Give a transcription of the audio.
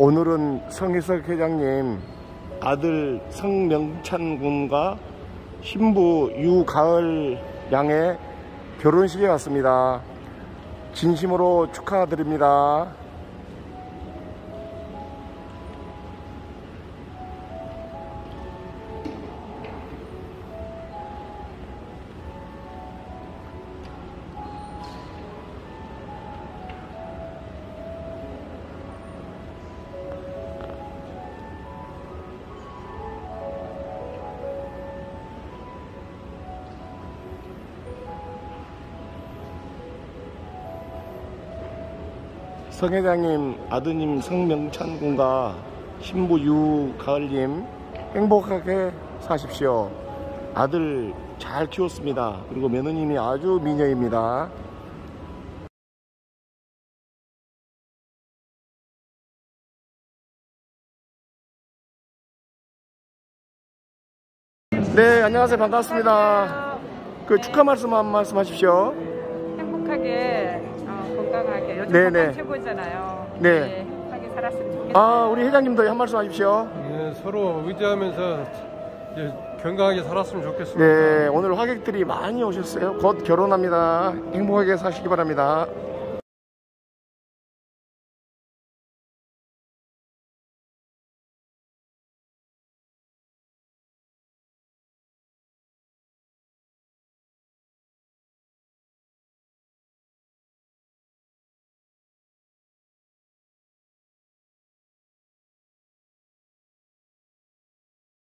오늘은 성희석 회장님 아들 성명찬 군과 신부 유가을 양의 결혼식에 왔습니다. 진심으로 축하드립니다. 성 회장님 아드님 성명찬 군과 신부 유가을님 행복하게 사십시오. 아들 잘 키웠습니다. 그리고 며느님이 아주 미녀입니다. 네, 안녕하세요. 반갑습니다. 그 축하 말씀 한 말씀 하십시오. 행복하게 어, 건강하게 요즘 네네. 건강 최고잖아요. 네. 행복하게 살았으면 좋겠어요. 아, 우리 회장님도 한 말씀 하십시오. 예, 서로 의지하면서 이제 건강하게 살았으면 좋겠습니다. 네, 오늘 화객들이 많이 오셨어요. 곧 결혼합니다. 행복하게 사시기 바랍니다.